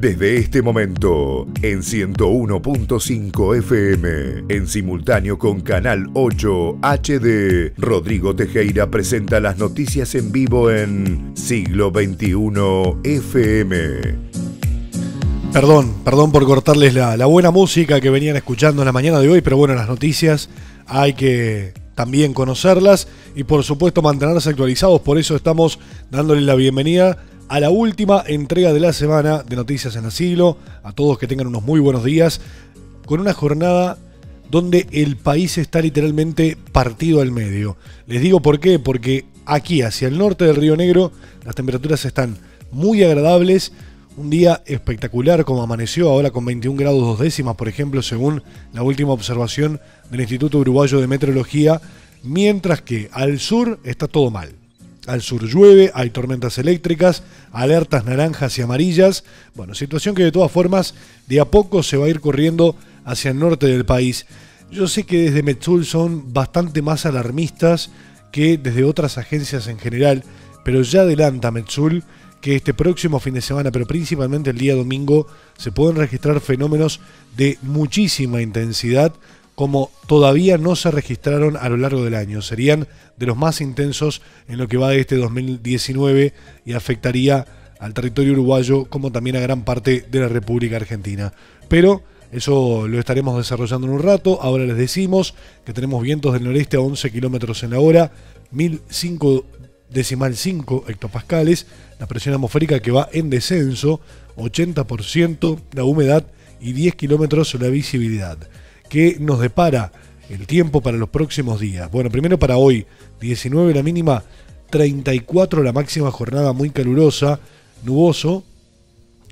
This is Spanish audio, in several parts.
Desde este momento, en 101.5 FM, en simultáneo con Canal 8 HD, Rodrigo Tejeira presenta las noticias en vivo en Siglo XXI FM. Perdón, perdón por cortarles la, buena música que venían escuchando en la mañana de hoy, pero bueno, las noticias hay que también conocerlas y por supuesto mantenerse actualizados, por eso estamos dándole la bienvenida a la última entrega de la semana de Noticias en Asilo. A todos que tengan unos muy buenos días. Con una jornada donde el país está literalmente partido al medio. Les digo por qué, porque aquí hacia el norte del Río Negro las temperaturas están muy agradables. Un día espectacular como amaneció ahora con 21 grados dos décimas, por ejemplo, según la última observación del Instituto Uruguayo de Meteorología, mientras que al sur está todo mal. Al sur llueve, hay tormentas eléctricas, alertas naranjas y amarillas. Bueno, situación que de todas formas de a poco se va a ir corriendo hacia el norte del país. Yo sé que desde Metzul son bastante más alarmistas que desde otras agencias en general, pero ya adelanta Metzul que este próximo fin de semana, pero principalmente el día domingo, se pueden registrar fenómenos de muchísima intensidad como todavía no se registraron a lo largo del año. Serían de los más intensos en lo que va de este 2019 y afectaría al territorio uruguayo como también a gran parte de la República Argentina. Pero eso lo estaremos desarrollando en un rato. Ahora les decimos que tenemos vientos del noreste a 11 kilómetros en la hora, 1005 decimal 5 hectopascales, la presión atmosférica que va en descenso, 80% la humedad y 10 kilómetros la visibilidad. ¿Qué nos depara el tiempo para los próximos días? Bueno, primero para hoy, 19 la mínima, 34 la máxima jornada muy calurosa, nuboso,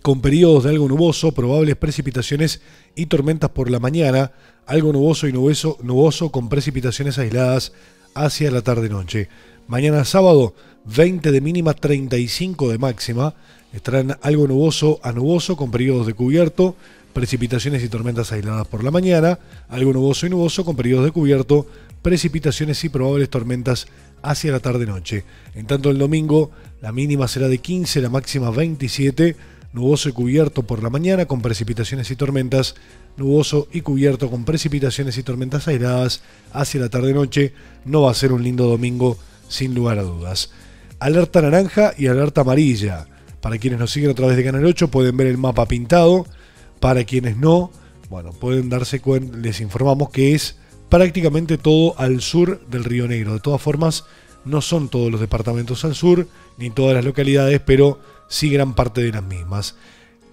con periodos de algo nuboso, probables precipitaciones y tormentas por la mañana, algo nuboso y nuboso, nuboso con precipitaciones aisladas hacia la tarde-noche. Mañana sábado, 20 de mínima, 35 de máxima. Estarán algo nuboso a nuboso con periodos de cubierto, precipitaciones y tormentas aisladas por la mañana, algo nuboso y nuboso con periodos de cubierto, precipitaciones y probables tormentas hacia la tarde-noche. En tanto el domingo la mínima será de 15, la máxima 27, nuboso y cubierto por la mañana con precipitaciones y tormentas, nuboso y cubierto con precipitaciones y tormentas aisladas hacia la tarde-noche. No va a ser un lindo domingo sin lugar a dudas. Alerta naranja y alerta amarilla. Para quienes nos siguen a través de Canal 8 pueden ver el mapa pintado para quienes no, bueno, pueden darse cuenta, les informamos que es prácticamente todo al sur del Río Negro. De todas formas, no son todos los departamentos al sur, ni todas las localidades, pero sí gran parte de las mismas.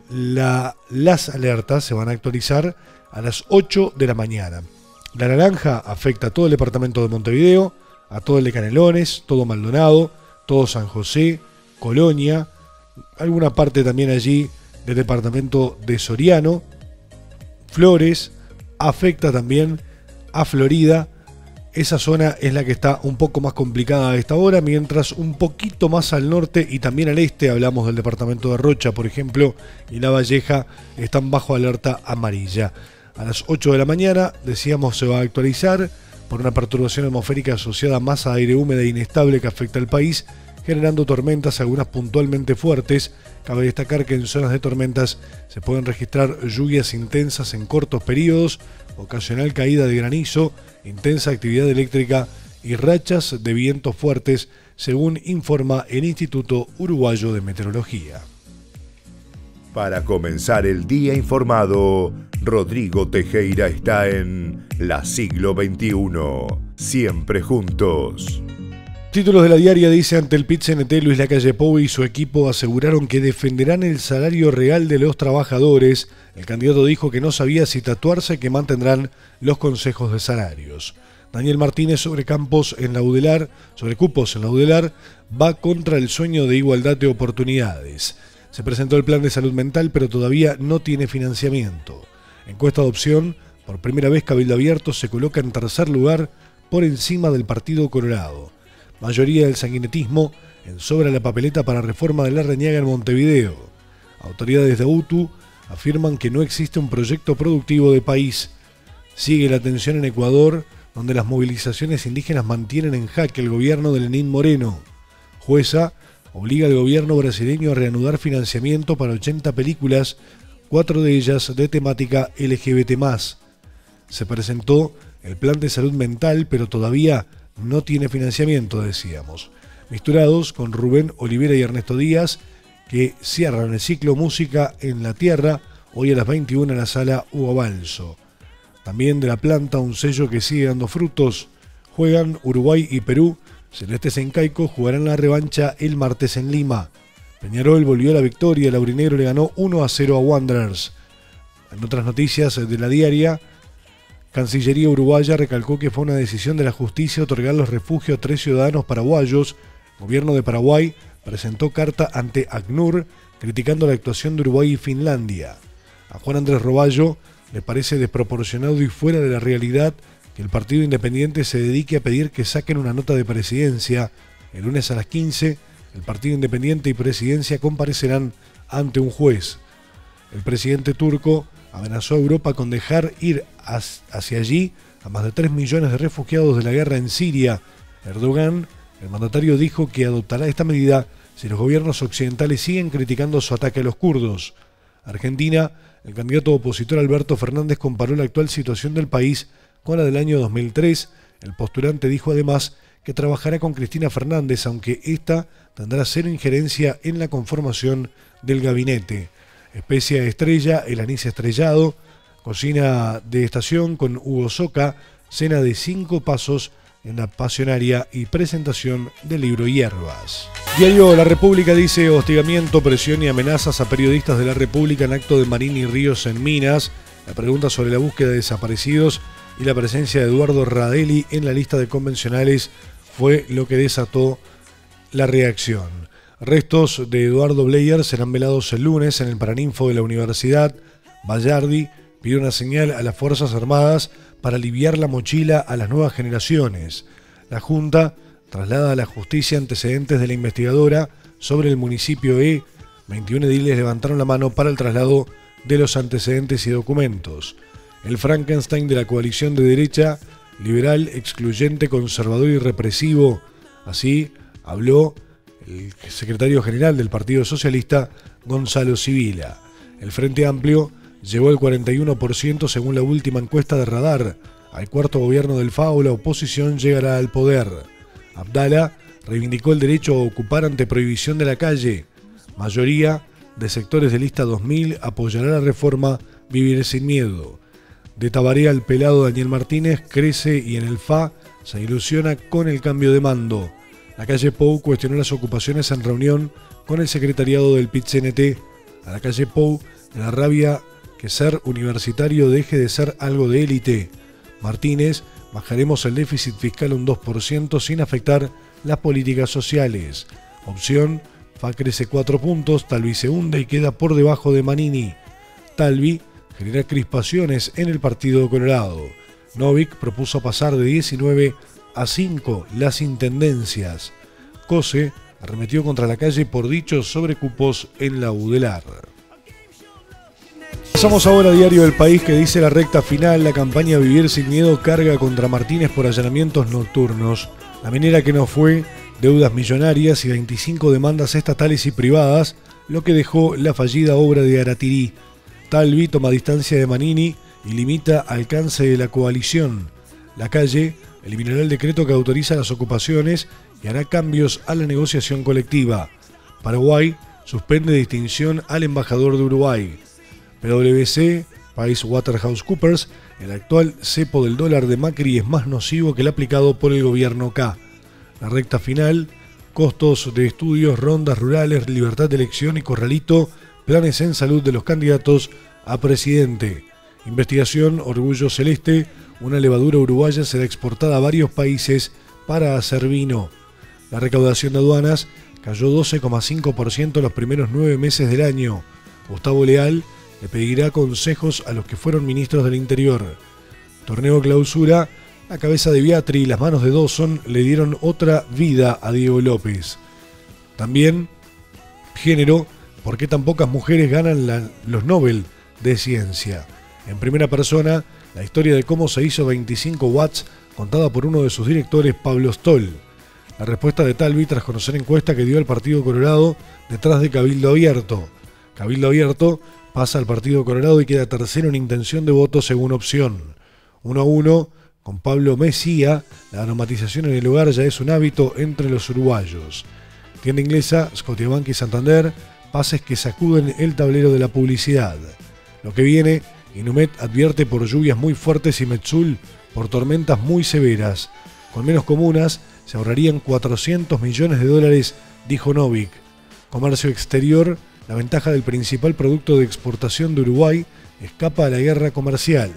las alertas se van a actualizar a las 8 de la mañana. La naranja afecta a todo el departamento de Montevideo, a todo el de Canelones, todo Maldonado, todo San José, Colonia, alguna parte también allí del departamento de Soriano. Flores afecta también a Florida. Esa zona es la que está un poco más complicada a esta hora, mientras un poquito más al norte y también al este, hablamos del departamento de Rocha, por ejemplo, y La Valleja, están bajo alerta amarilla. A las 8 de la mañana, decíamos, se va a actualizar por una perturbación atmosférica asociada a masa de aire húmeda e inestable que afecta al país generando tormentas, algunas puntualmente fuertes. Cabe destacar que en zonas de tormentas se pueden registrar lluvias intensas en cortos periodos, ocasional caída de granizo, intensa actividad eléctrica y rachas de vientos fuertes, según informa el Instituto Uruguayo de Meteorología. Para comenzar el día informado, Rodrigo Tejera está en La Siglo XXI, siempre juntos. Títulos de la diaria dice ante el pit Luis Lacalle Pou y su equipo aseguraron que defenderán el salario real de los trabajadores. El candidato dijo que no sabía si tatuarse que mantendrán los consejos de salarios. Daniel Martínez sobre campos en la UDELAR, sobre cupos en la UDELAR, va contra el sueño de igualdad de oportunidades. Se presentó el plan de salud mental, pero todavía no tiene financiamiento. Encuesta de opción, por primera vez Cabildo Abierto se coloca en tercer lugar por encima del Partido Colorado mayoría del sanguinetismo en sobra la papeleta para reforma de la reñaga en Montevideo. Autoridades de UTU afirman que no existe un proyecto productivo de país. Sigue la tensión en Ecuador, donde las movilizaciones indígenas mantienen en jaque el gobierno de Lenín Moreno. Jueza obliga al gobierno brasileño a reanudar financiamiento para 80 películas, cuatro de ellas de temática LGBT. Se presentó el plan de salud mental, pero todavía no tiene financiamiento, decíamos. Misturados con Rubén Olivera y Ernesto Díaz, que cierran el ciclo Música en la Tierra, hoy a las 21 en la sala Hugo Balso. También de la planta, un sello que sigue dando frutos. Juegan Uruguay y Perú. Celestes en Caico jugarán la revancha el martes en Lima. Peñarol volvió a la victoria, Laurinegro le ganó 1 a 0 a Wanderers. En otras noticias de la diaria, Cancillería Uruguaya recalcó que fue una decisión de la justicia otorgar los refugios a tres ciudadanos paraguayos. gobierno de Paraguay presentó carta ante ACNUR criticando la actuación de Uruguay y Finlandia. A Juan Andrés Roballo le parece desproporcionado y fuera de la realidad que el Partido Independiente se dedique a pedir que saquen una nota de presidencia. El lunes a las 15, el Partido Independiente y Presidencia comparecerán ante un juez. El presidente turco amenazó a Europa con dejar ir hacia allí a más de 3 millones de refugiados de la guerra en Siria. Erdogan, el mandatario, dijo que adoptará esta medida si los gobiernos occidentales siguen criticando su ataque a los kurdos. Argentina, el candidato opositor Alberto Fernández comparó la actual situación del país con la del año 2003. El postulante dijo además que trabajará con Cristina Fernández, aunque ésta tendrá cero injerencia en la conformación del gabinete. Especia estrella, el anís estrellado, cocina de estación con Hugo Soca, cena de cinco pasos en la pasionaria y presentación del libro Hierbas. Diario La República dice hostigamiento, presión y amenazas a periodistas de la República en acto de Marín y Ríos en Minas. La pregunta sobre la búsqueda de desaparecidos y la presencia de Eduardo Radeli en la lista de convencionales fue lo que desató la reacción. Restos de Eduardo Bleyer serán velados el lunes en el Paraninfo de la Universidad. Bayardi pidió una señal a las Fuerzas Armadas para aliviar la mochila a las nuevas generaciones. La Junta traslada a la justicia antecedentes de la investigadora sobre el municipio E. 21 ediles levantaron la mano para el traslado de los antecedentes y documentos. El Frankenstein de la coalición de derecha, liberal, excluyente, conservador y represivo. Así habló el secretario general del Partido Socialista, Gonzalo Civila. El Frente Amplio llevó el 41% según la última encuesta de Radar. Al cuarto gobierno del FAO la oposición llegará al poder. Abdala reivindicó el derecho a ocupar ante prohibición de la calle. Mayoría de sectores de lista 2000 apoyará la reforma Vivir sin miedo. De Tabaré al pelado Daniel Martínez crece y en el FA se ilusiona con el cambio de mando. La calle Pou cuestionó las ocupaciones en reunión con el secretariado del PIT-CNT. A la calle Pou la rabia que ser universitario deje de ser algo de élite. Martínez, bajaremos el déficit fiscal un 2% sin afectar las políticas sociales. Opción, FA crece 4 puntos, Talvi se hunde y queda por debajo de Manini. Talvi genera crispaciones en el Partido Colorado. Novik propuso pasar de 19 a 5 las intendencias. Cose arremetió contra la calle por dichos sobre cupos en la UDELAR. Pasamos ahora a Diario del País que dice la recta final, la campaña Vivir sin Miedo carga contra Martínez por allanamientos nocturnos. La minera que no fue, deudas millonarias y 25 demandas estatales y privadas, lo que dejó la fallida obra de Aratirí. Talvi toma distancia de Manini y limita alcance de la coalición. La calle eliminará el decreto que autoriza las ocupaciones y hará cambios a la negociación colectiva. Paraguay suspende distinción al embajador de Uruguay. PwC, PricewaterhouseCoopers, el actual cepo del dólar de Macri es más nocivo que el aplicado por el gobierno K. La recta final, costos de estudios, rondas rurales, libertad de elección y corralito, planes en salud de los candidatos a presidente. Investigación Orgullo Celeste, una levadura uruguaya será exportada a varios países para hacer vino. La recaudación de aduanas cayó 12,5% los primeros nueve meses del año. Gustavo Leal le pedirá consejos a los que fueron ministros del Interior. Torneo clausura, la cabeza de Beatri y las manos de Dawson le dieron otra vida a Diego López. También, género, ¿por qué tan pocas mujeres ganan los Nobel de Ciencia? En primera persona, la historia de cómo se hizo 25 watts contada por uno de sus directores, Pablo Stoll. La respuesta de Talvi tras conocer encuesta que dio el Partido Colorado detrás de Cabildo Abierto. Cabildo Abierto pasa al Partido Colorado y queda tercero en intención de voto según opción. 1 a 1 con Pablo Mesía, la aromatización en el hogar ya es un hábito entre los uruguayos. Tienda inglesa, Scotiabank y Santander, pases que sacuden el tablero de la publicidad. Lo que viene, Inumet advierte por lluvias muy fuertes y Metzul por tormentas muy severas. Con menos comunas, se ahorrarían 400 millones de dólares, dijo Novik. Comercio exterior, la ventaja del principal producto de exportación de Uruguay escapa a la guerra comercial.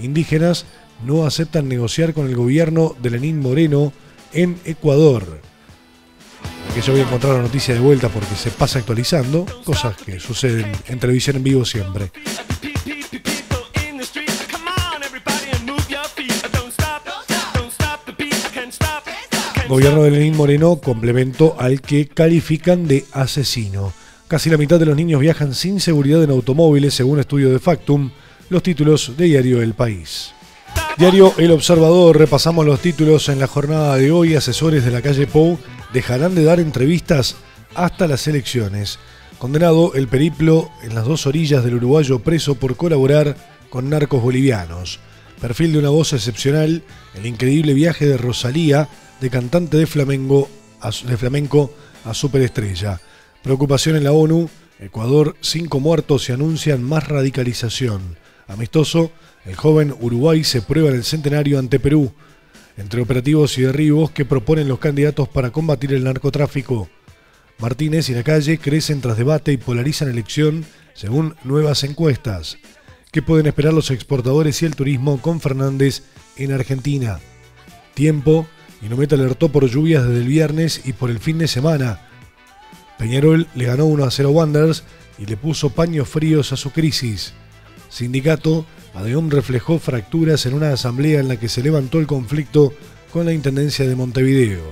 Indígenas no aceptan negociar con el gobierno de Lenín Moreno en Ecuador. Que yo voy a encontrar la noticia de vuelta porque se pasa actualizando, cosas que suceden en televisión en vivo siempre. Gobierno de Lenín Moreno complemento al que califican de asesino. Casi la mitad de los niños viajan sin seguridad en automóviles, según estudio de Factum, los títulos de diario El País. Diario El Observador, repasamos los títulos en la jornada de hoy. Asesores de la calle Pou dejarán de dar entrevistas hasta las elecciones. Condenado el periplo en las dos orillas del uruguayo preso por colaborar con narcos bolivianos. Perfil de una voz excepcional, el increíble viaje de Rosalía de cantante de flamenco a, superestrella. Preocupación en la ONU, Ecuador, cinco muertos y anuncian más radicalización. Amistoso, el joven Uruguay se prueba en el centenario ante Perú, entre operativos y derribos que proponen los candidatos para combatir el narcotráfico. Martínez y la calle crecen tras debate y polarizan elección según nuevas encuestas. ¿Qué pueden esperar los exportadores y el turismo con Fernández en Argentina? Tiempo, Inumet alertó por lluvias desde el viernes y por el fin de semana. Peñarol le ganó 1 a 0 Wanderers y le puso paños fríos a su crisis. Sindicato, Adeón reflejó fracturas en una asamblea en la que se levantó el conflicto con la Intendencia de Montevideo.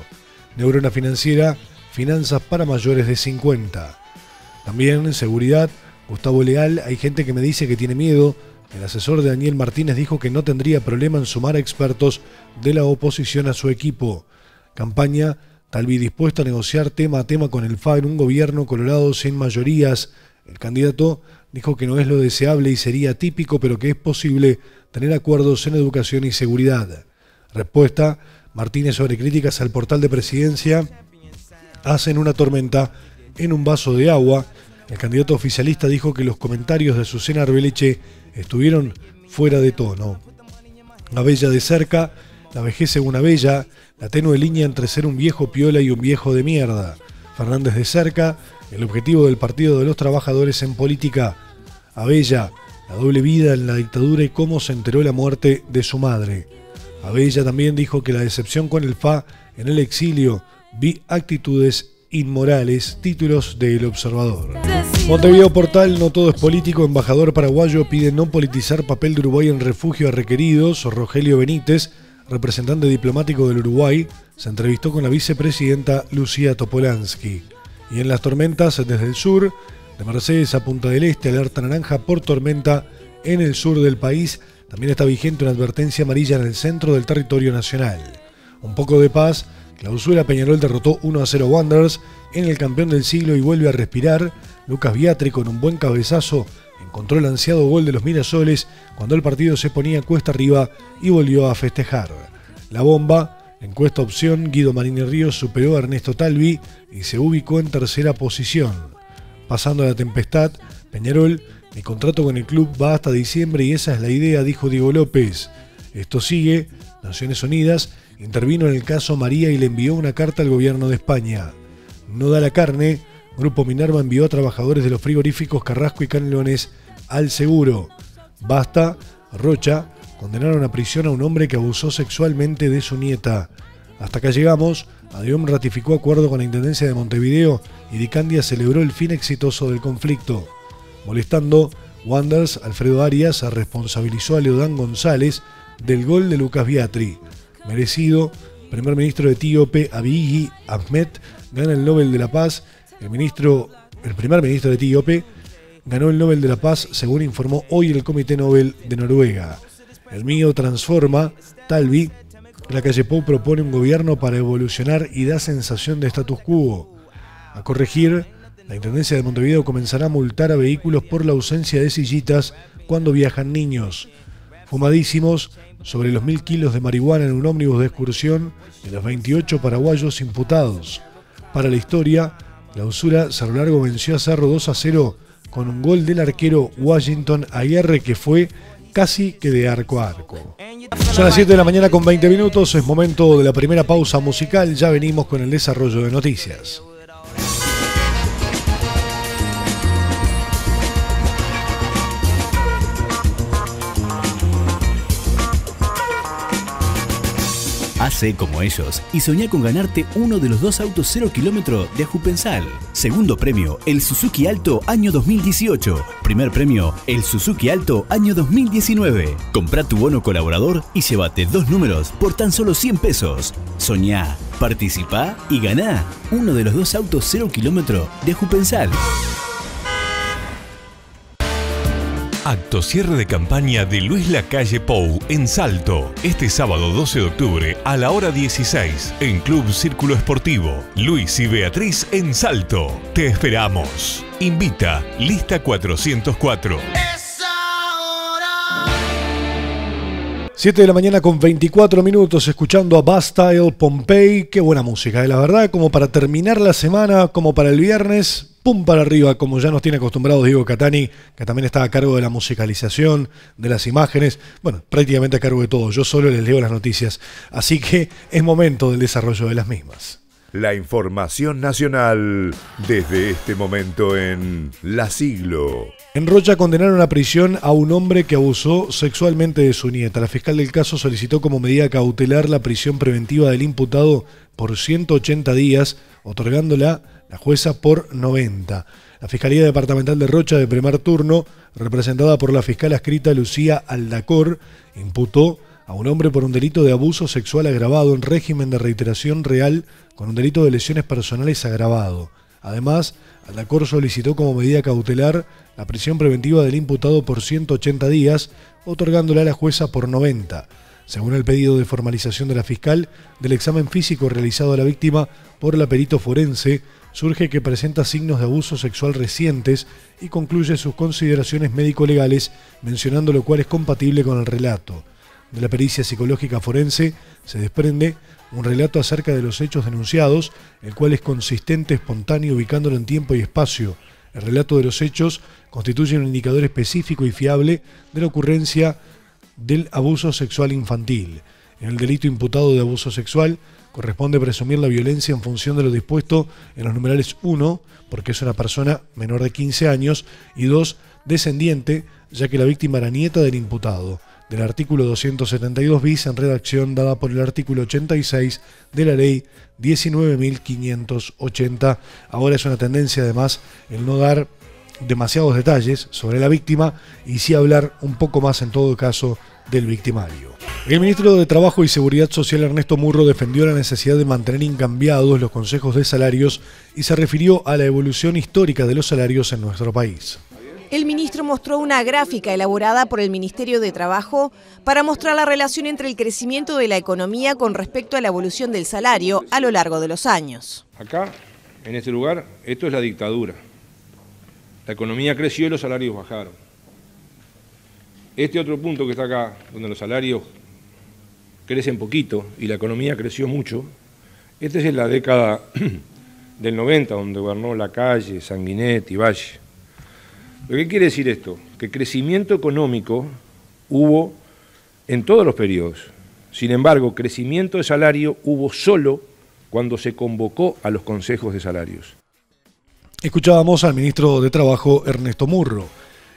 Neurona Financiera, finanzas para mayores de 50. También seguridad, Gustavo Leal, hay gente que me dice que tiene miedo el asesor de Daniel Martínez dijo que no tendría problema en sumar expertos de la oposición a su equipo. Campaña Talvi dispuesto a negociar tema a tema con el FA en un gobierno colorado sin mayorías. El candidato dijo que no es lo deseable y sería típico, pero que es posible tener acuerdos en educación y seguridad. Respuesta, Martínez sobre críticas al portal de presidencia. Hacen una tormenta en un vaso de agua. El candidato oficialista dijo que los comentarios de Susana Arbeleche estuvieron fuera de tono. La bella de cerca, la vejez según una bella, la tenue línea entre ser un viejo piola y un viejo de mierda. Fernández de cerca, el objetivo del Partido de los Trabajadores en política. Abella, la doble vida en la dictadura y cómo se enteró la muerte de su madre. Abella también dijo que la decepción con el FA en el exilio vi actitudes inmorales, títulos del Observador. Montevideo Portal, no todo es político, embajador paraguayo pide no politizar papel de Uruguay en refugio a requeridos. Rogelio Benítez, representante diplomático del Uruguay, se entrevistó con la vicepresidenta Lucía Topolansky. Y en las tormentas desde el sur, de Mercedes a Punta del Este, alerta naranja por tormenta en el sur del país. También está vigente una advertencia amarilla en el centro del territorio nacional. Un poco de paz Clausura Peñarol derrotó 1 a 0 Wanderers en el campeón del siglo y vuelve a respirar. Lucas Biatri con un buen cabezazo encontró el ansiado gol de los Mirasoles cuando el partido se ponía cuesta arriba y volvió a festejar. La bomba, encuesta opción, Guido Marini Ríos superó a Ernesto Talvi y se ubicó en tercera posición. Pasando a la tempestad, Peñarol, mi contrato con el club va hasta diciembre y esa es la idea, dijo Diego López. Esto sigue, Naciones Unidas intervino en el caso María y le envió una carta al gobierno de España. No da la carne, Grupo Minerva envió a trabajadores de los frigoríficos Carrasco y Canelones al seguro. Basta, Rocha, condenaron a prisión a un hombre que abusó sexualmente de su nieta. Hasta acá llegamos, Adeom ratificó acuerdo con la Intendencia de Montevideo y Dicandia celebró el fin exitoso del conflicto. Molestando, Wanders, Alfredo Arias responsabilizó a Leodán González del gol de Lucas Biatri merecido. Primer ministro etíope Abiy Ahmed gana el Nobel de la Paz. El ministro, el primer ministro de etíope ganó el Nobel de la Paz, según informó hoy el Comité Nobel de Noruega. El mío transforma, Talvi, La calle Pou propone un gobierno para evolucionar y da sensación de status quo. A corregir, la Intendencia de Montevideo comenzará a multar a vehículos por la ausencia de sillitas cuando viajan niños. Fumadísimos, sobre los mil kilos de marihuana en un ómnibus de excursión de los 28 paraguayos imputados. Para la historia, la usura Cerro Largo venció a Cerro 2 a 0 con un gol del arquero Washington Aguirre que fue casi que de arco a arco. Son las 7 de la mañana con 20 minutos, es momento de la primera pausa musical, ya venimos con el desarrollo de noticias. Hace como ellos y soñá con ganarte uno de los dos autos 0 kilómetro de Ajupensal. Segundo premio, el Suzuki Alto año 2018. Primer premio, el Suzuki Alto año 2019. Comprá tu bono colaborador y llévate dos números por tan solo 100 pesos. Soñá, participá y ganá uno de los dos autos 0 kilómetro de Ajupensal. Acto cierre de campaña de Luis Lacalle Pou en Salto, este sábado 12 de octubre a la hora 16 en Club Círculo Esportivo. Luis y Beatriz en Salto. Te esperamos. Invita Lista 404. 7 de la mañana con 24 minutos escuchando a Bastille Pompey. Qué buena música, de eh, la verdad, como para terminar la semana, como para el viernes, pum para arriba, como ya nos tiene acostumbrados Diego Catani, que también está a cargo de la musicalización, de las imágenes, bueno, prácticamente a cargo de todo. Yo solo les leo las noticias, así que es momento del desarrollo de las mismas. La información nacional desde este momento en La Siglo. En Rocha condenaron a prisión a un hombre que abusó sexualmente de su nieta. La fiscal del caso solicitó como medida cautelar la prisión preventiva del imputado por 180 días, otorgándola la jueza por 90. La Fiscalía Departamental de Rocha de primer turno, representada por la fiscal escrita Lucía Aldacor, imputó a un hombre por un delito de abuso sexual agravado en régimen de reiteración real con un delito de lesiones personales agravado. Además, Aldacor solicitó como medida cautelar la prisión preventiva del imputado por 180 días, otorgándola a la jueza por 90. Según el pedido de formalización de la fiscal, del examen físico realizado a la víctima por la perito forense, surge que presenta signos de abuso sexual recientes y concluye sus consideraciones médico-legales, mencionando lo cual es compatible con el relato. De la pericia psicológica forense se desprende un relato acerca de los hechos denunciados, el cual es consistente, espontáneo, ubicándolo en tiempo y espacio. El relato de los hechos constituye un indicador específico y fiable de la ocurrencia del abuso sexual infantil. En el delito imputado de abuso sexual corresponde presumir la violencia en función de lo dispuesto en los numerales 1, porque es una persona menor de 15 años, y 2, descendiente, ya que la víctima era nieta del imputado, del artículo 272 bis en redacción dada por el artículo 86 de la ley 19.580. Ahora es una tendencia además el no dar demasiados detalles sobre la víctima y sí hablar un poco más en todo caso del victimario. El ministro de Trabajo y Seguridad Social Ernesto Murro defendió la necesidad de mantener incambiados los consejos de salarios y se refirió a la evolución histórica de los salarios en nuestro país. El ministro mostró una gráfica elaborada por el Ministerio de Trabajo para mostrar la relación entre el crecimiento de la economía con respecto a la evolución del salario a lo largo de los años. Acá, en este lugar, esto es la dictadura. La economía creció y los salarios bajaron. Este otro punto que está acá, donde los salarios crecen poquito y la economía creció mucho, este es en la década del 90, donde gobernó La Calle, Sanguinetti, Valle. ¿Lo que quiere decir esto? Que crecimiento económico hubo en todos los periodos. Sin embargo, crecimiento de salario hubo solo cuando se convocó a los consejos de salarios. Escuchábamos al ministro de Trabajo, Ernesto Murro.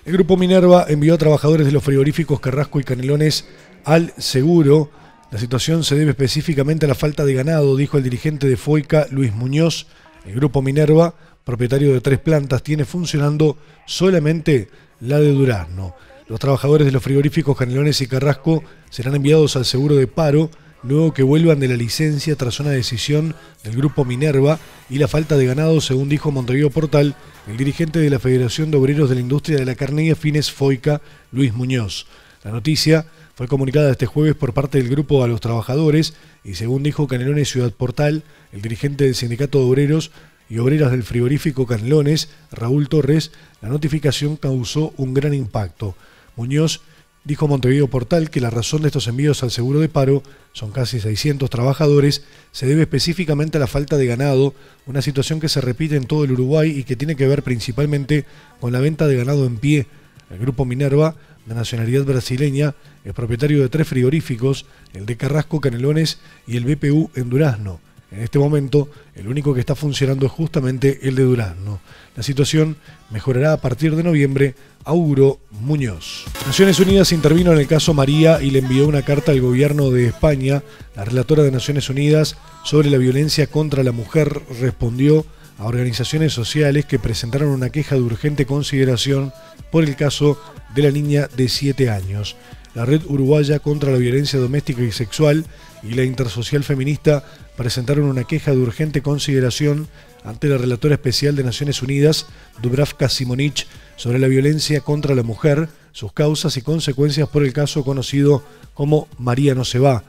El Grupo Minerva envió a trabajadores de los frigoríficos Carrasco y Canelones al seguro. La situación se debe específicamente a la falta de ganado, dijo el dirigente de FOICA, Luis Muñoz. El Grupo Minerva, propietario de tres plantas, tiene funcionando solamente la de Durazno. Los trabajadores de los frigoríficos Canelones y Carrasco serán enviados al seguro de paro luego que vuelvan de la licencia tras una decisión del grupo Minerva y la falta de ganado, según dijo Montevideo Portal, el dirigente de la Federación de Obreros de la Industria de la Carne y Afines FOICA, Luis Muñoz. La noticia fue comunicada este jueves por parte del grupo a los trabajadores y según dijo Canelones Ciudad Portal, el dirigente del Sindicato de Obreros y Obreras del frigorífico Canelones, Raúl Torres, la notificación causó un gran impacto. Muñoz dijo Montevideo Portal que la razón de estos envíos al seguro de paro, son casi 600 trabajadores, se debe específicamente a la falta de ganado, una situación que se repite en todo el Uruguay y que tiene que ver principalmente con la venta de ganado en pie. El grupo Minerva de nacionalidad brasileña, es propietario de tres frigoríficos, el de Carrasco, Canelones y el BPU en Durazno. En este momento, el único que está funcionando es justamente el de Durazno. La situación mejorará a partir de noviembre, auguró Muñoz. Naciones Unidas intervino en el caso María y le envió una carta al gobierno de España. La relatora de Naciones Unidas sobre la violencia contra la mujer respondió a organizaciones sociales que presentaron una queja de urgente consideración por el caso de la niña de 7 años. La Red Uruguaya contra la Violencia Doméstica y Sexual y la Intersocial Feminista presentaron una queja de urgente consideración ante la relatora especial de Naciones Unidas, Dubravka Simonich, sobre la violencia contra la mujer, sus causas y consecuencias por el caso conocido como María no se va.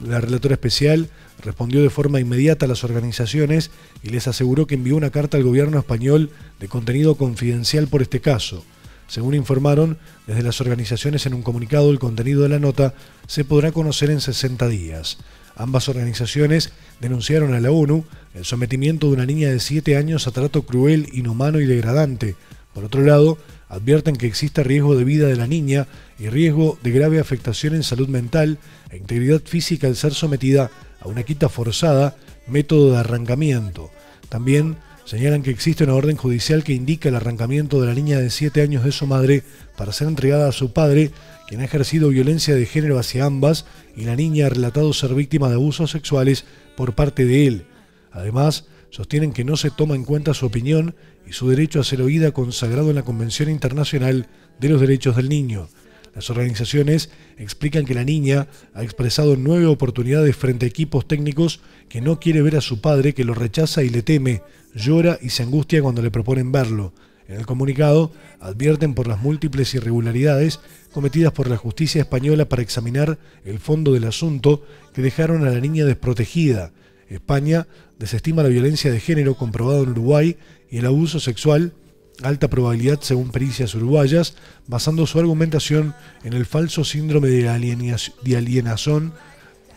La relatora especial respondió de forma inmediata a las organizaciones y les aseguró que envió una carta al gobierno español de contenido confidencial por este caso. Según informaron desde las organizaciones en un comunicado, el contenido de la nota se podrá conocer en 60 días. Ambas organizaciones denunciaron a la ONU el sometimiento de una niña de 7 años a trato cruel, inhumano y degradante. Por otro lado, advierten que existe riesgo de vida de la niña y riesgo de grave afectación en salud mental e integridad física al ser sometida a una quita forzada, método de arrancamiento. También señalan que existe una orden judicial que indica el arrancamiento de la niña de 7 años de su madre para ser entregada a su padre, quien ha ejercido violencia de género hacia ambas, y la niña ha relatado ser víctima de abusos sexuales por parte de él. Además, sostienen que no se toma en cuenta su opinión y su derecho a ser oída consagrado en la Convención Internacional de los Derechos del Niño. Las organizaciones explican que la niña ha expresado nueve oportunidades frente a equipos técnicos que no quiere ver a su padre, que lo rechaza y le teme, llora y se angustia cuando le proponen verlo. En el comunicado advierten por las múltiples irregularidades cometidas por la justicia española para examinar el fondo del asunto que dejaron a la niña desprotegida. España desestima la violencia de género comprobado en Uruguay y el abuso sexual alta probabilidad según pericias uruguayas, basando su argumentación en el falso síndrome de, alienación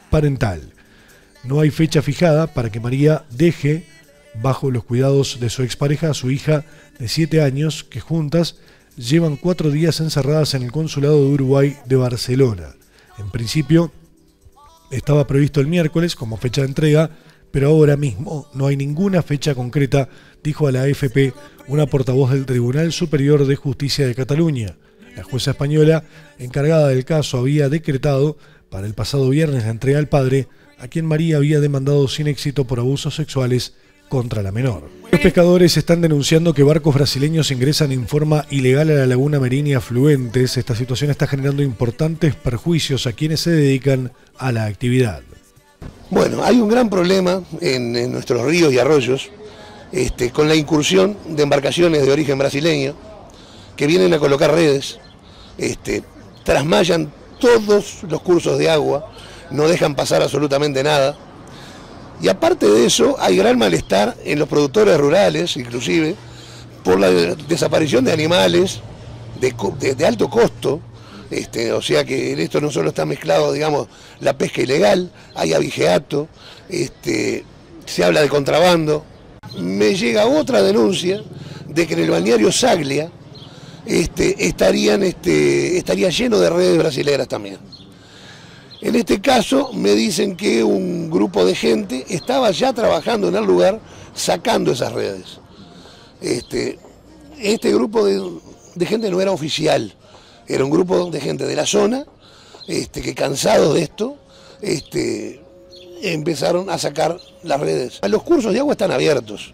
parental. No hay fecha fijada para que María deje bajo los cuidados de su expareja su hija de 7 años, que juntas llevan cuatro días encerradas en el Consulado de Uruguay de Barcelona. En principio, estaba previsto el miércoles como fecha de entrega, pero ahora mismo no hay ninguna fecha concreta, dijo a la AFP una portavoz del Tribunal Superior de Justicia de Cataluña. La jueza española encargada del caso había decretado para el pasado viernes la entrega al padre, a quien María había demandado sin éxito por abusos sexuales contra la menor. Los pescadores están denunciando que barcos brasileños ingresan en forma ilegal a la laguna Merinia afluentes. Esta situación está generando importantes perjuicios a quienes se dedican a la actividad. Bueno, hay un gran problema en, nuestros ríos y arroyos este, con la incursión de embarcaciones de origen brasileño que vienen a colocar redes, este, trasmayan todos los cursos de agua, no dejan pasar absolutamente nada. Y aparte de eso, hay gran malestar en los productores rurales, inclusive, por la desaparición de animales de alto costo, este, o sea que en esto no solo está mezclado, digamos, la pesca ilegal, hay abigeato, este, se habla de contrabando. Me llega otra denuncia de que en el balneario Saglia este, estarían, estaría lleno de redes brasileras también. En este caso me dicen que un grupo de gente estaba ya trabajando en el lugar sacando esas redes. Este, este grupo de gente no era oficial, era un grupo de gente de la zona este, que cansados de esto este, empezaron a sacar las redes. Los cursos de agua están abiertos.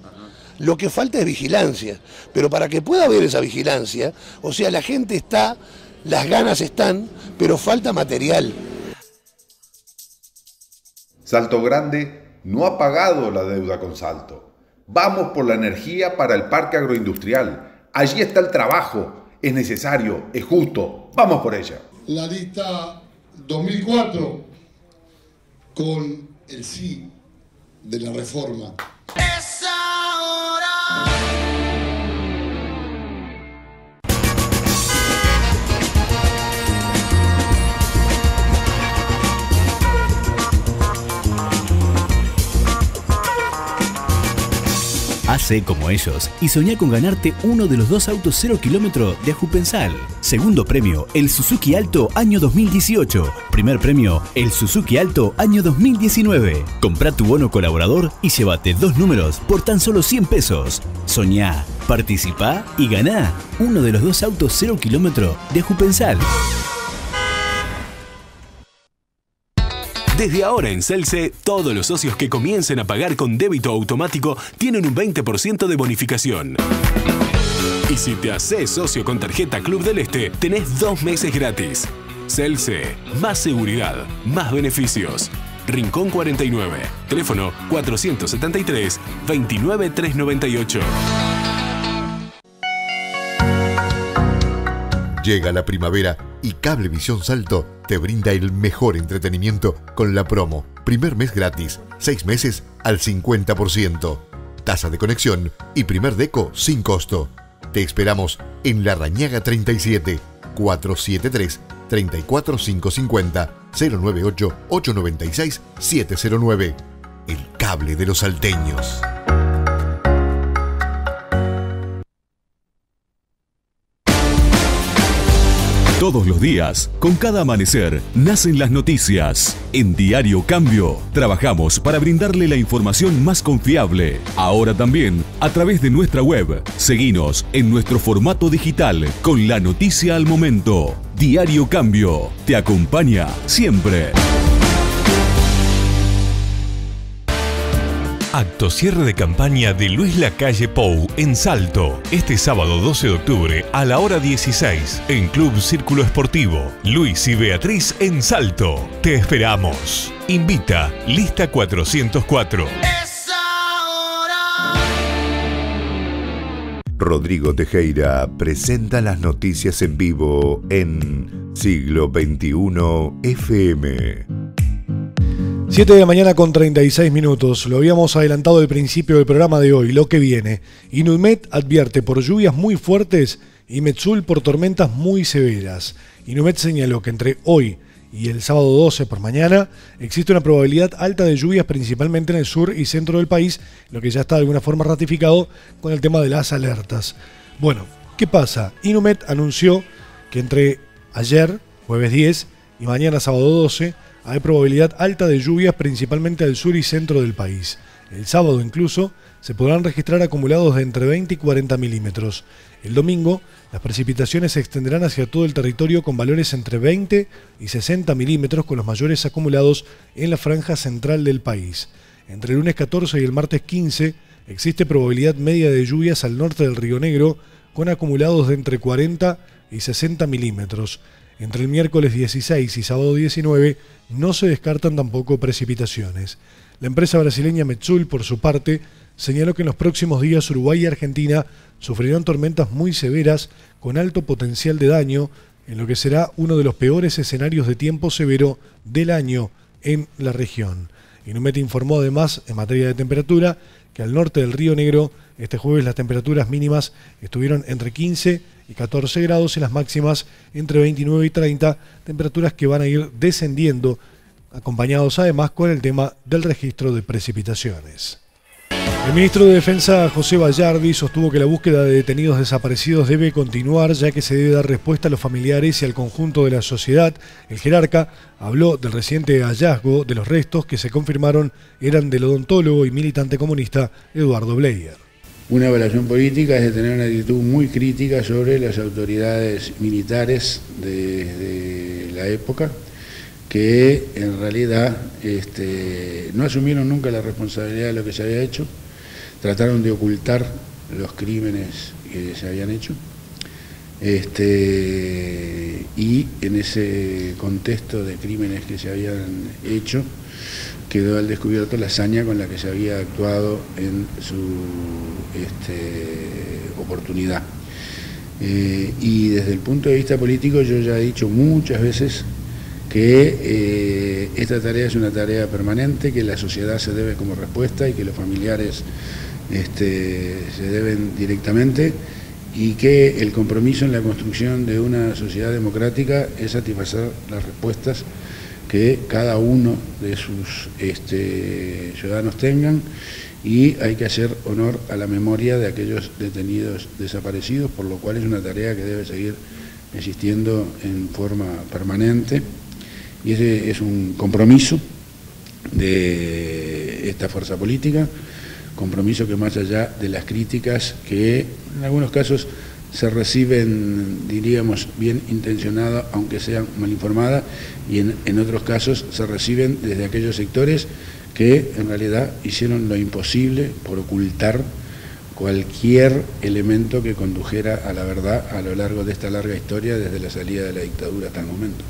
Lo que falta es vigilancia, pero para que pueda haber esa vigilancia, o sea, la gente está, las ganas están, pero falta material. Salto Grande no ha pagado la deuda con Salto. Vamos por la energía para el parque agroindustrial. Allí está el trabajo, es necesario, es justo. Vamos por ella. La lista 2004 con el sí de la reforma. Hacé como ellos y soñá con ganarte uno de los dos autos 0 kilómetro de Ajupensal. Segundo premio, el Suzuki Alto año 2018. Primer premio, el Suzuki Alto año 2019. Comprá tu bono colaborador y llévate dos números por tan solo 100 pesos. Soñá, participá y ganá uno de los dos autos 0 kilómetro de Ajupensal. Desde ahora en Celce, todos los socios que comiencen a pagar con débito automático tienen un 20% de bonificación. Y si te haces socio con tarjeta Club del Este, tenés dos meses gratis. Celce, más seguridad, más beneficios. Rincón 49, teléfono 473 29398. Llega la primavera y Cablevisión Salto te brinda el mejor entretenimiento con la promo. Primer mes gratis, seis meses al 50%. Tasa de conexión y primer deco sin costo. Te esperamos en La Rañaga 37 473 34550 098 896 709. El cable de los salteños. Todos los días, con cada amanecer, nacen las noticias. En Diario Cambio, trabajamos para brindarle la información más confiable. Ahora también, a través de nuestra web, seguinos en nuestro formato digital con la noticia al momento. Diario Cambio, te acompaña siempre. Acto cierre de campaña de Luis Lacalle Pou en Salto, este sábado 12 de octubre a la hora 16 en Club Círculo Esportivo. Luis y Beatriz en Salto. Te esperamos. Invita Lista 404. Rodrigo Tejeira presenta las noticias en vivo en Siglo XXI FM. 7 de la mañana con 36 minutos. Lo habíamos adelantado al principio del programa de hoy, lo que viene. Inumet advierte por lluvias muy fuertes y Metzul por tormentas muy severas. Inumet señaló que entre hoy y el sábado 12 por mañana existe una probabilidad alta de lluvias principalmente en el sur y centro del país, lo que ya está de alguna forma ratificado con el tema de las alertas. Bueno, ¿qué pasa? Inumet anunció que entre ayer, jueves 10, y mañana sábado 12, hay probabilidad alta de lluvias principalmente al sur y centro del país. El sábado incluso se podrán registrar acumulados de entre 20 y 40 milímetros. El domingo las precipitaciones se extenderán hacia todo el territorio con valores entre 20 y 60 milímetros con los mayores acumulados en la franja central del país. Entre el lunes 14 y el martes 15 existe probabilidad media de lluvias al norte del Río Negro con acumulados de entre 40 y 60 milímetros. Entre el miércoles 16 y sábado 19 no se descartan tampoco precipitaciones. La empresa brasileña Metzul, por su parte, señaló que en los próximos días Uruguay y Argentina sufrirán tormentas muy severas con alto potencial de daño, en lo que será uno de los peores escenarios de tiempo severo del año en la región. Inumet informó además, en materia de temperatura, que al norte del Río Negro este jueves las temperaturas mínimas estuvieron entre 15 y 14 grados y las máximas entre 29 y 30, temperaturas que van a ir descendiendo, acompañados además con el tema del registro de precipitaciones. El ministro de Defensa, José Vallardi, sostuvo que la búsqueda de detenidos desaparecidos debe continuar ya que se debe dar respuesta a los familiares y al conjunto de la sociedad. El jerarca habló del reciente hallazgo de los restos que se confirmaron eran del odontólogo y militante comunista Eduardo Bleyer. Una evaluación política es de tener una actitud muy crítica sobre las autoridades militares de, la época, que en realidad este, no asumieron nunca la responsabilidad de lo que se había hecho, trataron de ocultar los crímenes que se habían hecho. Este, y en ese contexto de crímenes que se habían hecho, quedó al descubierto la hazaña con la que se había actuado en su este, oportunidad. Eh, y desde el punto de vista político yo ya he dicho muchas veces que eh, esta tarea es una tarea permanente, que la sociedad se debe como respuesta y que los familiares este, se deben directamente y que el compromiso en la construcción de una sociedad democrática es satisfacer las respuestas que cada uno de sus este, ciudadanos tengan y hay que hacer honor a la memoria de aquellos detenidos desaparecidos, por lo cual es una tarea que debe seguir existiendo en forma permanente. Y ese es un compromiso de esta fuerza política, compromiso que más allá de las críticas que en algunos casos se reciben, diríamos, bien intencionadas, aunque sean mal informadas, y en, otros casos se reciben desde aquellos sectores que en realidad hicieron lo imposible por ocultar cualquier elemento que condujera a la verdad a lo largo de esta larga historia desde la salida de la dictadura hasta el momento.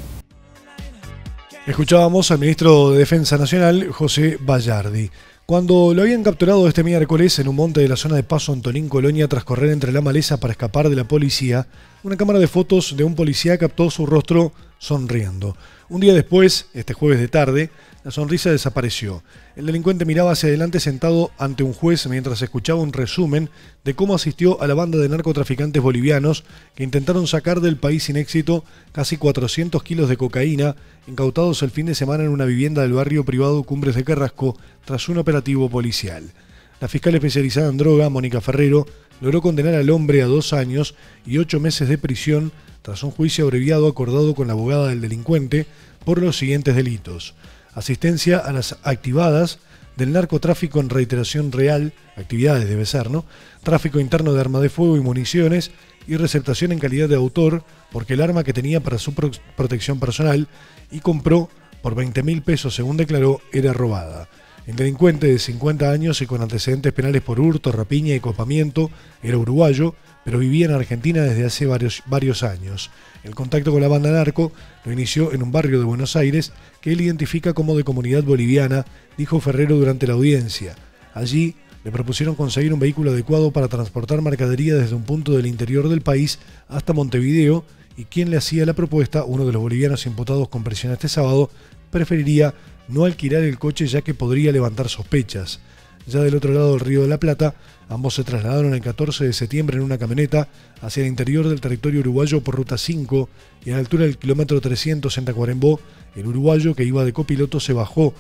Escuchábamos al ministro de Defensa Nacional, José Bayardi. Cuando lo habían capturado este miércoles en un monte de la zona de Paso Antonín Colonia tras correr entre la maleza para escapar de la policía, una cámara de fotos de un policía captó su rostro sonriendo. Un día después, este jueves de tarde, la sonrisa desapareció. El delincuente miraba hacia adelante sentado ante un juez mientras escuchaba un resumen de cómo asistió a la banda de narcotraficantes bolivianos que intentaron sacar del país sin éxito casi 400 kilos de cocaína incautados el fin de semana en una vivienda del barrio privado Cumbres de Carrasco tras un operativo policial. La fiscal especializada en droga, Mónica Ferrero, logró condenar al hombre a dos años y ocho meses de prisión tras un juicio abreviado acordado con la abogada del delincuente por los siguientes delitos asistencia a las activadas del narcotráfico en reiteración real, actividades debe ser, ¿no? Tráfico interno de arma de fuego y municiones y receptación en calidad de autor porque el arma que tenía para su protección personal y compró por 20 mil pesos según declaró era robada. El delincuente de 50 años y con antecedentes penales por hurto, rapiña y copamiento era uruguayo, pero vivía en Argentina desde hace varios, años. El contacto con la banda narco lo inició en un barrio de Buenos Aires que él identifica como de comunidad boliviana, dijo Ferrero durante la audiencia. Allí le propusieron conseguir un vehículo adecuado para transportar mercadería desde un punto del interior del país hasta Montevideo y quien le hacía la propuesta, uno de los bolivianos imputados con presión este sábado, preferiría no alquilar el coche ya que podría levantar sospechas. Ya del otro lado del Río de la Plata, ambos se trasladaron el 14 de septiembre en una camioneta hacia el interior del territorio uruguayo por ruta 5 y a la altura del kilómetro 300 en Tacuarembó, el uruguayo que iba de copiloto se bajó.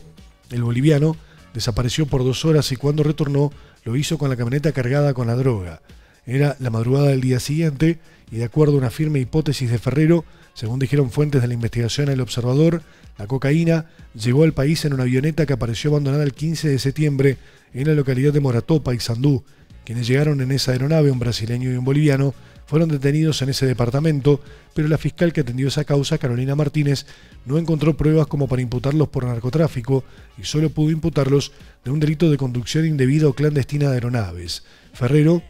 El boliviano desapareció por dos horas y cuando retornó lo hizo con la camioneta cargada con la droga. Era la madrugada del día siguiente y de acuerdo a una firme hipótesis de Ferrero, según dijeron fuentes de la investigación El Observador, la cocaína llegó al país en una avioneta que apareció abandonada el 15 de septiembre en la localidad de Moratopa y Sandú. Quienes llegaron en esa aeronave, un brasileño y un boliviano, fueron detenidos en ese departamento, pero la fiscal que atendió esa causa, Carolina Martínez, no encontró pruebas como para imputarlos por narcotráfico y solo pudo imputarlos de un delito de conducción indebida o clandestina de aeronaves. Ferrero,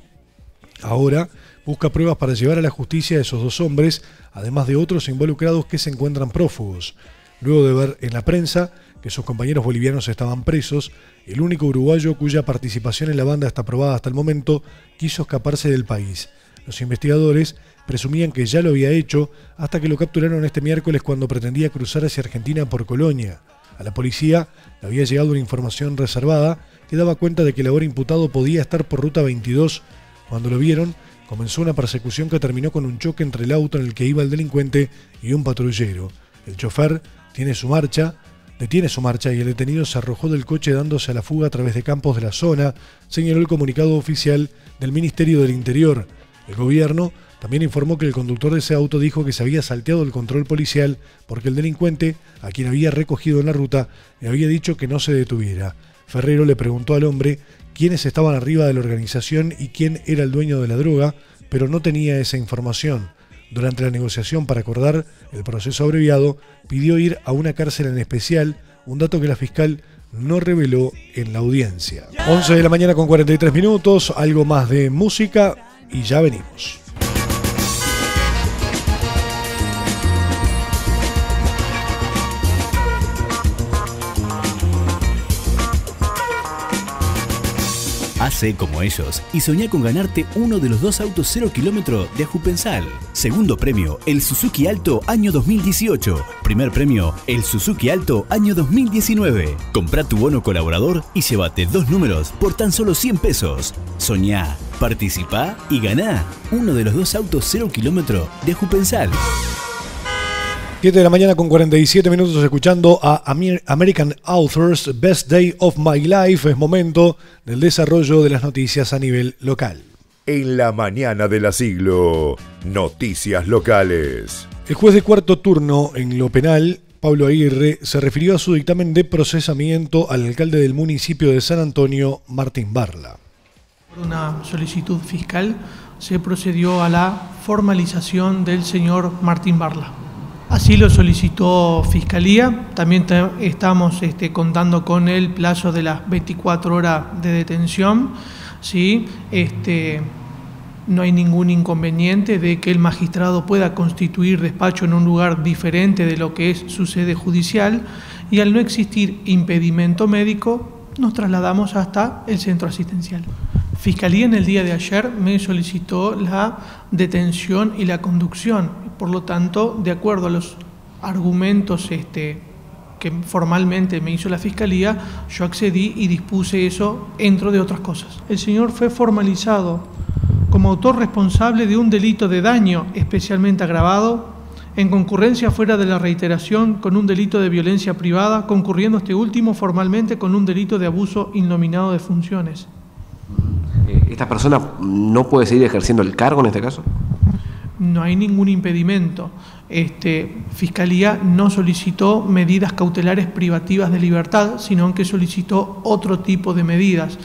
ahora, busca pruebas para llevar a la justicia a esos dos hombres, además de otros involucrados que se encuentran prófugos. Luego de ver en la prensa que sus compañeros bolivianos estaban presos, el único uruguayo cuya participación en la banda está aprobada hasta el momento quiso escaparse del país. Los investigadores presumían que ya lo había hecho hasta que lo capturaron este miércoles cuando pretendía cruzar hacia Argentina por Colonia. A la policía le había llegado una información reservada que daba cuenta de que el ahora imputado podía estar por ruta 22. Cuando lo vieron, comenzó una persecución que terminó con un choque entre el auto en el que iba el delincuente y un patrullero. El chofer tiene su marcha, detiene su marcha y el detenido se arrojó del coche dándose a la fuga a través de campos de la zona, señaló el comunicado oficial del Ministerio del Interior. El gobierno también informó que el conductor de ese auto dijo que se había salteado el control policial porque el delincuente, a quien había recogido en la ruta, le había dicho que no se detuviera. Ferrero le preguntó al hombre quiénes estaban arriba de la organización y quién era el dueño de la droga, pero no tenía esa información. Durante la negociación para acordar el proceso abreviado, pidió ir a una cárcel en especial, un dato que la fiscal no reveló en la audiencia. 11 de la mañana con 43 minutos, algo más de música y ya venimos. Hacé como ellos y soñá con ganarte uno de los dos autos 0 kilómetro de Ajupensal. Segundo premio, el Suzuki Alto año 2018. Primer premio, el Suzuki Alto año 2019. Comprá tu bono colaborador y llévate dos números por tan solo 100 pesos. Soñá, participá y ganá uno de los dos autos 0 kilómetro de Ajupensal. 7 de la mañana con 47 minutos escuchando a American Authors Best Day of My Life. Es momento del desarrollo de las noticias a nivel local. En la mañana de la siglo, noticias locales. El juez de cuarto turno en lo penal, Pablo Aguirre, se refirió a su dictamen de procesamiento al alcalde del municipio de San Antonio, Martín Barla. Por una solicitud fiscal se procedió a la formalización del señor Martín Barla. Así lo solicitó Fiscalía. También estamos este, contando con el plazo de las 24 horas de detención. ¿sí? Este, no hay ningún inconveniente de que el magistrado pueda constituir despacho en un lugar diferente de lo que es su sede judicial y al no existir impedimento médico nos trasladamos hasta el centro asistencial. Fiscalía en el día de ayer me solicitó la detención y la conducción por lo tanto, de acuerdo a los argumentos este, que formalmente me hizo la Fiscalía, yo accedí y dispuse eso, entre de otras cosas. El señor fue formalizado como autor responsable de un delito de daño especialmente agravado, en concurrencia fuera de la reiteración con un delito de violencia privada, concurriendo este último formalmente con un delito de abuso innominado de funciones. Eh, ¿Esta persona no puede seguir ejerciendo el cargo en este caso? No hay ningún impedimento. Este, Fiscalía no solicitó medidas cautelares privativas de libertad, sino que solicitó otro tipo de medidas.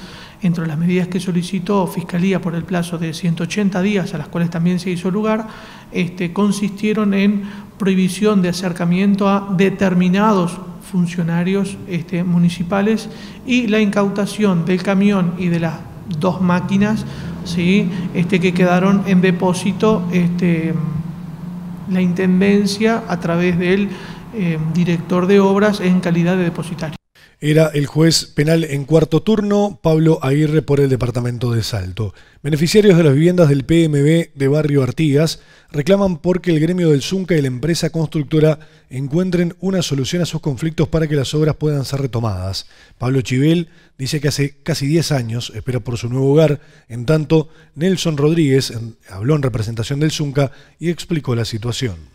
Entre las medidas que solicitó Fiscalía por el plazo de 180 días, a las cuales también se hizo lugar, este, consistieron en prohibición de acercamiento a determinados funcionarios este, municipales y la incautación del camión y de las dos máquinas ¿sí? este, que quedaron en depósito este, la Intendencia a través del eh, director de obras en calidad de depositario era el juez penal en cuarto turno, Pablo Aguirre por el departamento de Salto. Beneficiarios de las viviendas del PMB de Barrio Artigas reclaman porque el gremio del Zunca y la empresa constructora encuentren una solución a sus conflictos para que las obras puedan ser retomadas. Pablo Chivel dice que hace casi 10 años espera por su nuevo hogar, en tanto Nelson Rodríguez habló en representación del Zunca y explicó la situación.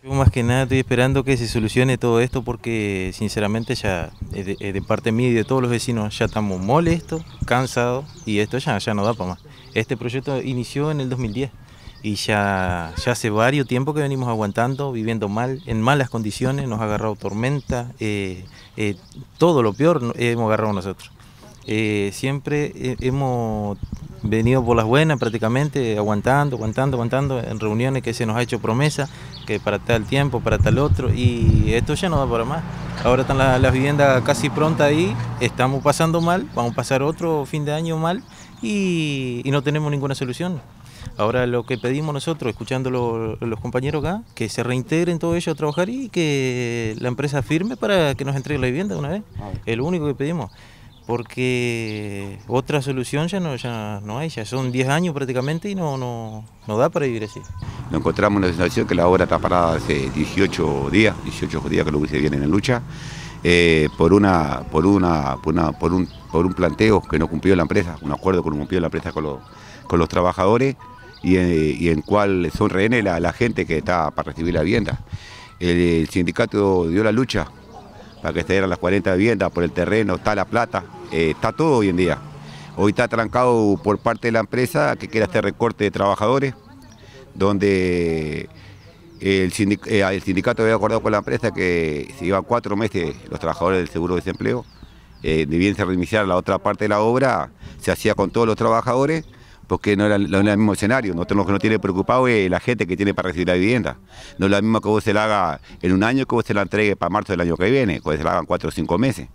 Yo más que nada estoy esperando que se solucione todo esto porque sinceramente ya de, parte mía y de todos los vecinos ya estamos molestos, cansados y esto ya, ya no da para más. Este proyecto inició en el 2010 y ya, ya hace varios tiempos que venimos aguantando, viviendo mal, en malas condiciones, nos ha agarrado tormenta, eh, eh, todo lo peor hemos agarrado nosotros. Eh, siempre hemos venido por las buenas prácticamente, aguantando, aguantando, aguantando, en reuniones que se nos ha hecho promesa, que para tal tiempo, para tal otro, y esto ya no da para más. Ahora están las, viviendas casi prontas ahí, estamos pasando mal, vamos a pasar otro fin de año mal y, no tenemos ninguna solución. Ahora lo que pedimos nosotros, escuchando los compañeros acá, que se reintegren todos ellos a trabajar y que la empresa firme para que nos entregue la vivienda de una vez. Es lo único que pedimos porque otra solución ya no, ya no hay, ya son 10 años prácticamente y no, no, no da para vivir así. Nos encontramos en una situación que la obra está parada hace 18 días, 18 días que lo hubiese bien en lucha, eh, por, una, por, una, por, una, por, un, por un planteo que no cumplió la empresa, un acuerdo que no cumplió la empresa con los, con los trabajadores y, eh, y en cual son rehenes la, la, gente que está para recibir la vivienda. el sindicato dio la lucha para que se dieran las 40 viviendas por el terreno, está la plata, eh, está todo hoy en día. Hoy está trancado por parte de la empresa que quiere hacer recorte de trabajadores, donde el, eh, sindicato había acordado con la empresa que se iban cuatro meses los trabajadores del seguro de desempleo, eh, debían reiniciar la otra parte de la obra, se hacía con todos los trabajadores, porque no era, el mismo escenario. Nosotros lo que nos tiene preocupado es la gente que tiene para recibir la vivienda. No es lo mismo que vos se la haga en un año que vos se la entregue para marzo del año que viene, que se la hagan cuatro o cinco meses.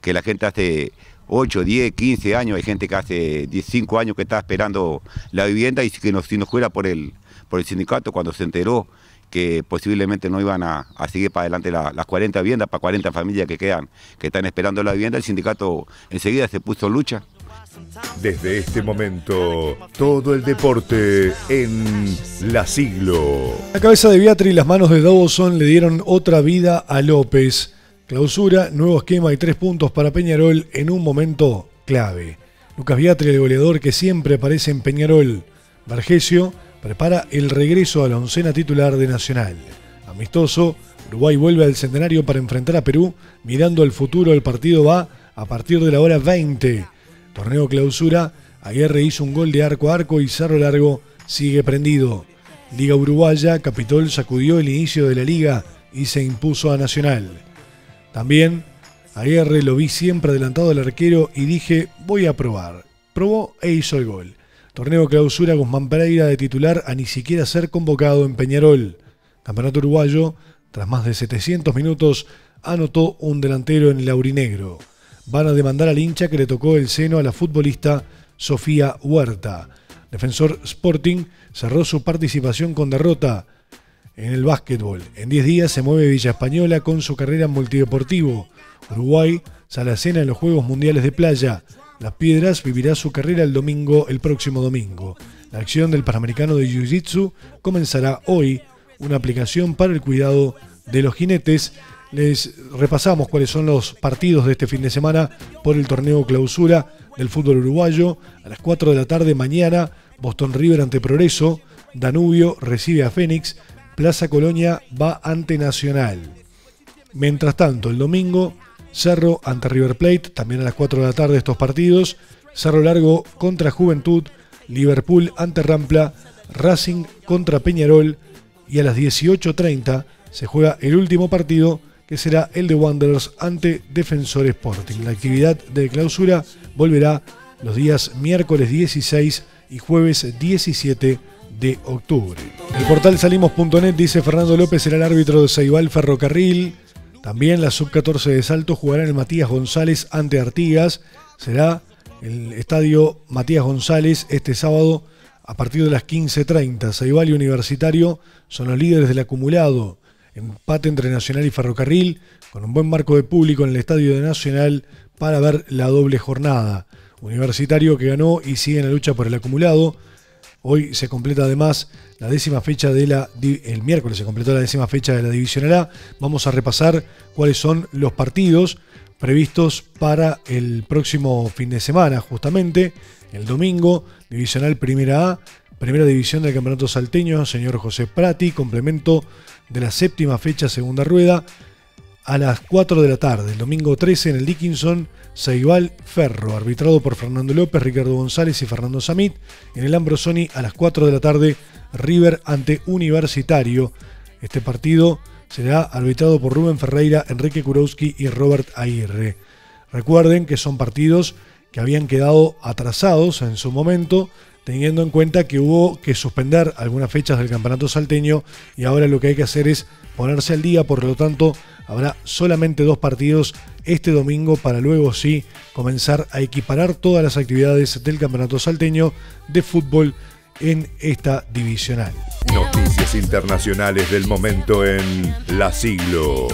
Que la gente hace 8, 10, 15 años, hay gente que hace 15 años que está esperando la vivienda y que si nos fuera por el, por el sindicato cuando se enteró que posiblemente no iban a, seguir para adelante las 40 viviendas, para 40 familias que quedan, que están esperando la vivienda, el sindicato enseguida se puso en lucha. Desde este momento, todo el deporte en La Siglo. La cabeza de Beatriz y las manos de Dawson le dieron otra vida a López. Clausura, nuevo esquema y tres puntos para Peñarol en un momento clave. Lucas Beatri, el goleador que siempre aparece en Peñarol. Vargesio prepara el regreso a la oncena titular de Nacional. Amistoso, Uruguay vuelve al centenario para enfrentar a Perú. Mirando el futuro, el partido va a partir de la hora 20. Torneo clausura, Aguirre hizo un gol de arco a arco y Cerro Largo sigue prendido. Liga Uruguaya, Capitol sacudió el inicio de la liga y se impuso a Nacional. También Aguirre lo vi siempre adelantado al arquero y dije, voy a probar. Probó e hizo el gol. Torneo clausura Guzmán Pereira de titular a ni siquiera ser convocado en Peñarol. Campeonato uruguayo, tras más de 700 minutos, anotó un delantero en el aurinegro. Van a demandar al hincha que le tocó el seno a la futbolista Sofía Huerta. Defensor Sporting cerró su participación con derrota en el básquetbol. En 10 días se mueve Villa Española con su carrera en multideportivo. Uruguay sale a cena en los Juegos Mundiales de Playa. Las Piedras vivirá su carrera el domingo, el próximo domingo. La acción del Panamericano de Jiu-Jitsu comenzará hoy, una aplicación para el cuidado de los jinetes. Les repasamos cuáles son los partidos de este fin de semana por el torneo clausura del fútbol uruguayo. A las 4 de la tarde mañana, Boston River ante Progreso, Danubio recibe a Fénix, Plaza Colonia va ante Nacional. Mientras tanto, el domingo, Cerro ante River Plate, también a las 4 de la tarde estos partidos. Cerro Largo contra Juventud, Liverpool ante Rampla, Racing contra Peñarol y a las 18.30 se juega el último partido que será el de Wanderers ante Defensor Sporting. La actividad de clausura volverá los días miércoles 16 y jueves 17 de octubre. El portal salimos.net dice Fernando López será el árbitro de Ceibal Ferrocarril. También la sub-14 de Salto jugará en el Matías González ante Artigas. Será el estadio Matías González este sábado a partir de las 15.30. Ceibal y Universitario son los líderes del acumulado. Empate entre Nacional y Ferrocarril, con un buen marco de público en el estadio de Nacional para ver la doble jornada. Universitario que ganó y sigue en la lucha por el acumulado. Hoy se completa además la décima fecha de la. El miércoles se completó la décima fecha de la Divisional A. Vamos a repasar cuáles son los partidos previstos para el próximo fin de semana, justamente. El domingo, Divisional Primera A, Primera División del Campeonato Salteño, señor José Prati, complemento de la séptima fecha, segunda rueda a las 4 de la tarde, el domingo 13 en el Dickinson, Ceibal Ferro, arbitrado por Fernando López, Ricardo González y Fernando Samit. En el Ambrosoni a las 4 de la tarde, River ante Universitario. Este partido será arbitrado por Rubén Ferreira, Enrique Kurowski y Robert Aguirre. Recuerden que son partidos que habían quedado atrasados en su momento, teniendo en cuenta que hubo que suspender algunas fechas del campeonato salteño y ahora lo que hay que hacer es ponerse al día, por lo tanto Habrá solamente dos partidos este domingo para luego sí comenzar a equiparar todas las actividades del Campeonato Salteño de fútbol en esta divisional. Noticias internacionales del momento en La Siglo.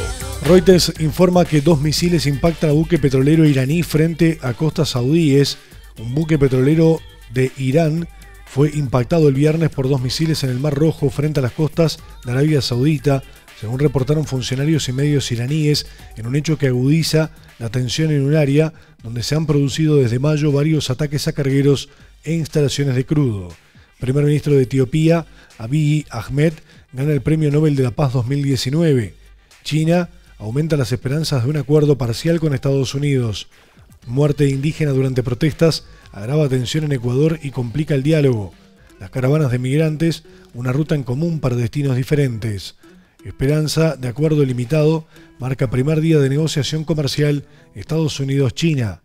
Reuters informa que dos misiles impactan a buque petrolero iraní frente a costas saudíes. Un buque petrolero de Irán fue impactado el viernes por dos misiles en el Mar Rojo frente a las costas de Arabia Saudita según reportaron funcionarios y medios iraníes, en un hecho que agudiza la tensión en un área donde se han producido desde mayo varios ataques a cargueros e instalaciones de crudo. primer ministro de Etiopía, Abiy Ahmed, gana el Premio Nobel de la Paz 2019. China aumenta las esperanzas de un acuerdo parcial con Estados Unidos. Muerte indígena durante protestas agrava tensión en Ecuador y complica el diálogo. Las caravanas de migrantes, una ruta en común para destinos diferentes. Esperanza de acuerdo limitado marca primer día de negociación comercial Estados Unidos-China.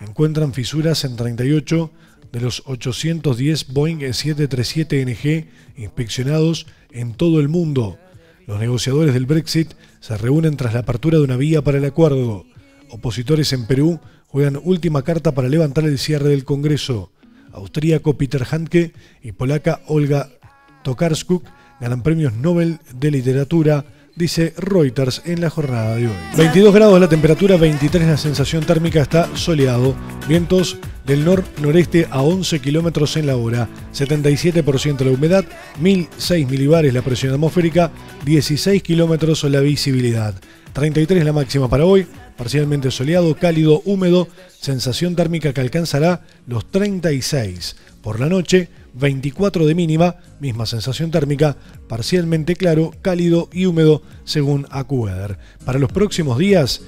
Encuentran fisuras en 38 de los 810 Boeing 737NG inspeccionados en todo el mundo. Los negociadores del Brexit se reúnen tras la apertura de una vía para el acuerdo. Opositores en Perú juegan última carta para levantar el cierre del Congreso. Austríaco Peter Handke y polaca Olga Tokarskuk ganan premios Nobel de Literatura, dice Reuters en la jornada de hoy. 22 grados la temperatura, 23 la sensación térmica, está soleado. Vientos del nor-noreste a 11 kilómetros en la hora, 77% la humedad, 1006 milibares la presión atmosférica, 16 kilómetros la visibilidad. 33 la máxima para hoy, parcialmente soleado, cálido, húmedo, sensación térmica que alcanzará los 36. Por la noche, 24 de mínima, misma sensación térmica, parcialmente claro, cálido y húmedo según AccuWeather. Para los próximos días,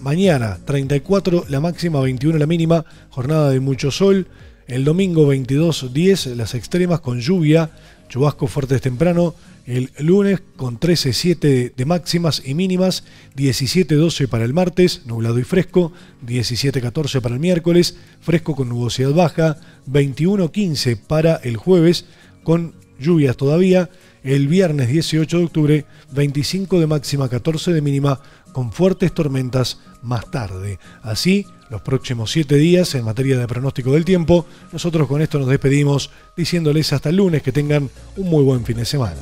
mañana 34 la máxima, 21 la mínima, jornada de mucho sol. El domingo 22, 10 las extremas con lluvia, chubascos fuertes temprano, el lunes con 13-7 de máximas y mínimas, 17-12 para el martes, nublado y fresco, 17-14 para el miércoles, fresco con nubosidad baja, 21-15 para el jueves, con lluvias todavía, el viernes 18 de octubre, 25 de máxima, 14 de mínima, con fuertes tormentas más tarde. Así, los próximos 7 días en materia de pronóstico del tiempo, nosotros con esto nos despedimos diciéndoles hasta el lunes que tengan un muy buen fin de semana.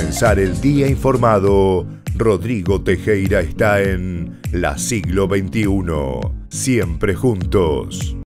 Comenzar el día informado, Rodrigo Tejera está en La Siglo XXI, siempre juntos.